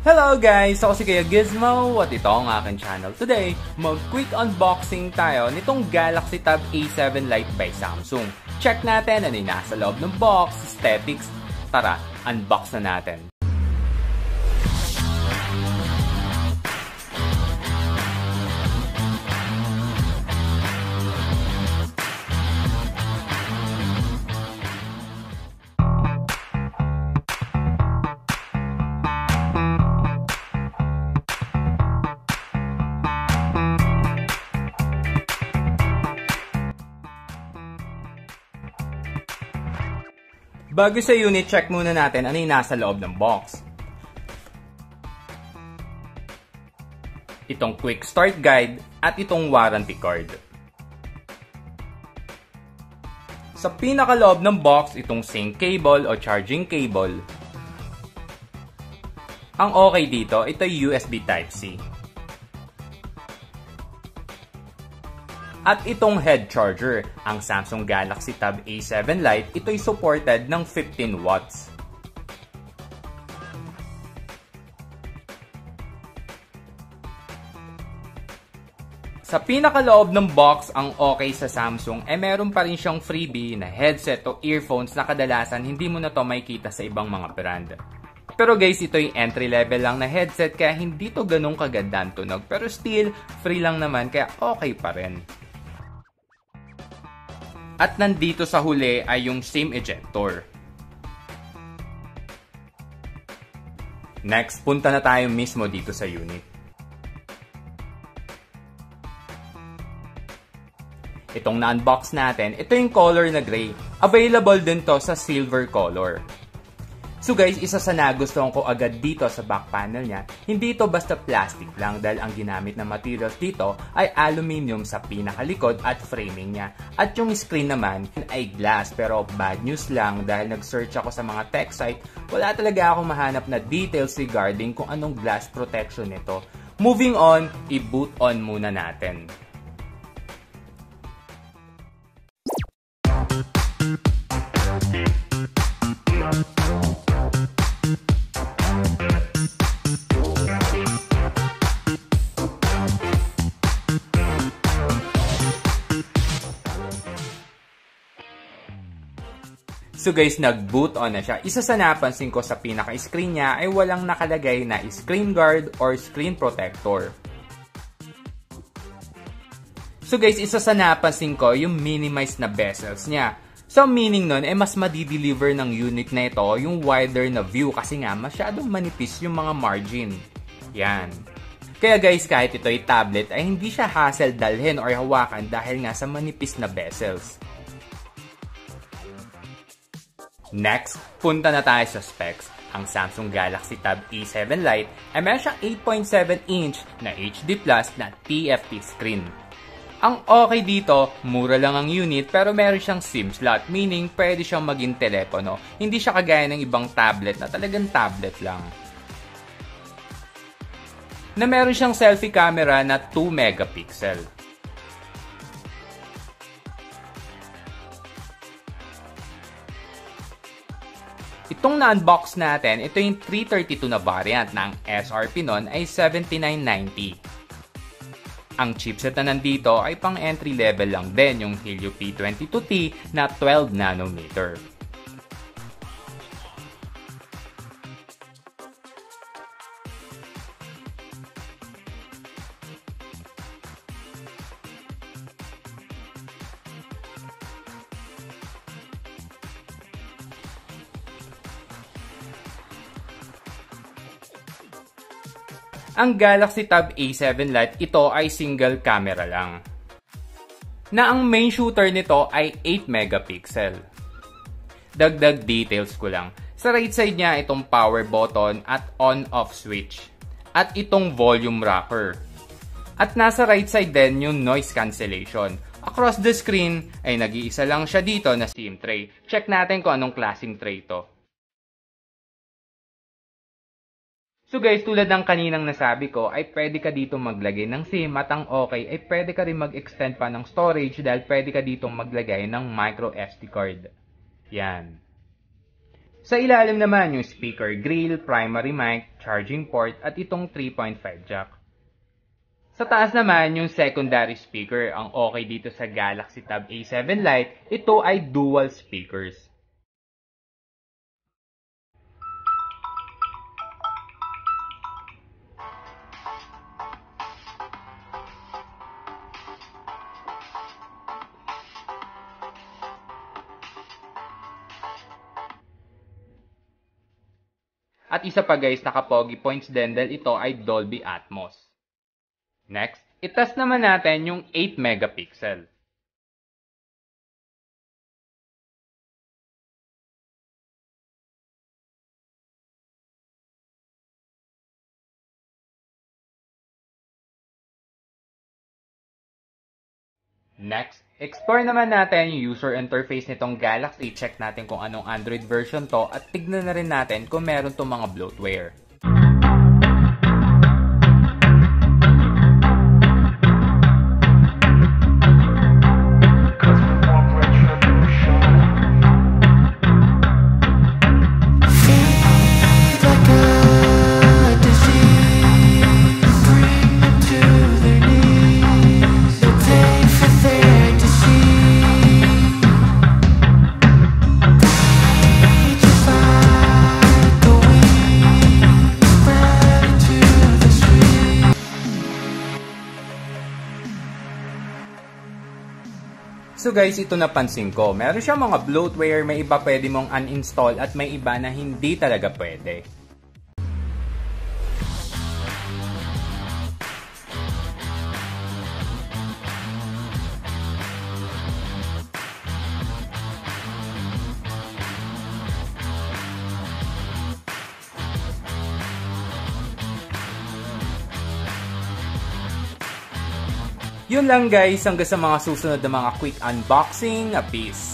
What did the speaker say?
Hello guys! Ako si Kuya Gizmo at ito ang aking channel. Today, mag-quick unboxing tayo nitong Galaxy Tab A7 Lite by Samsung. Check natin ano yung nasa loob ng box, aesthetics. Tara, unbox na natin. Bago sa unit, check muna natin ano yung nasa loob ng box. Itong quick start guide at itong warranty card. Sa pinakaloob ng box, itong sync cable o charging cable. Ang okay dito, ito USB Type-C. At itong head charger, ang Samsung Galaxy Tab A7 Lite, ito'y supported ng 15 watts. Sa pinakaloob ng box, ang okay sa Samsung, eh meron pa rin siyang freebie na headset o earphones na kadalasan hindi mo na to makikita sa ibang mga brand. Pero guys, ito yung entry level lang na headset kaya hindi to ganun kaganda ang tunog. Pero still, free lang naman kaya okay pa rin. At nandito sa huli ay yung SIM ejector. Next, punta na tayo mismo dito sa unit. Itong na-unbox natin, ito yung color na gray. Available din to sa silver color. So guys, isa sa nagustuhan ko agad dito sa back panel niya, hindi ito basta plastic lang dahil ang ginamit na materials dito ay aluminum sa pinakalikod at framing niya. At yung screen naman ay glass pero bad news lang dahil nag-search ako sa mga tech site, wala talaga ako mahanap na details regarding kung anong glass protection nito. Moving on, i-boot on muna natin. So guys, nag-boot on na siya. Isa sa napansin ko sa pinaka-screen niya ay walang nakalagay na screen guard or screen protector. So guys, isa sa napansin ko yung minimized na bezels niya. So meaning nun, eh mas madideliver ng unit na ito yung wider na view kasi nga masyadong manipis yung mga margin. Yan. Kaya guys, kahit ito ay tablet ay hindi siya hassle dalhin or hawakan dahil nga sa manipis na bezels. Next, punta na tayo sa specs. Ang Samsung Galaxy Tab A7 Lite ay meron siyang 8.7 inch na HD Plus na TFT screen. Ang okay dito, mura lang ang unit pero meron siyang SIM slot, meaning pwede siyang maging telepono. Hindi siya kagaya ng ibang tablet na talagang tablet lang. Na meron siyang selfie camera na 2 megapixel. Itong na-unbox natin, ito yung 332 na variant ng SRP nun ay 7990. Ang chipset na nandito ay pang entry level lang din yung Helio P22T na 12 nanometer. Ang Galaxy Tab A7 Lite, ito ay single camera lang. Na ang main shooter nito ay 8 megapixel. Dagdag details ko lang. Sa right side niya, itong power button at on-off switch. At itong volume rocker. At nasa right side din yung noise cancellation. Across the screen ay nag-iisa lang siya dito na SIM tray. Check natin kung anong klaseng tray to. So guys, tulad ng kaninang nasabi ko, ay pwede ka dito maglagay ng SIM at ang okay ay pwede ka rin mag-extend pa ng storage dahil pwede ka dito maglagay ng micro SD card. Yan. Sa ilalim naman yung speaker grill, primary mic, charging port at itong 3.5 jack. Sa taas naman yung secondary speaker. Ang okay dito sa Galaxy Tab A7 Lite, ito ay dual speakers. At isa pa guys, naka-pogi points din dahil ito ay Dolby Atmos. Next, itest naman natin yung 8 megapixel. Next, explore naman natin yung user interface nitong Galaxy. Check natin kung anong Android version to at tignan na rin natin kung meron tong mga bloatware. So guys, ito napansin ko. Meron siya mga bloatware, may iba pwede mong uninstall at may iba na hindi talaga pwede. Yun lang guys, hanggang sa mga susunod na mga quick unboxing. Peace!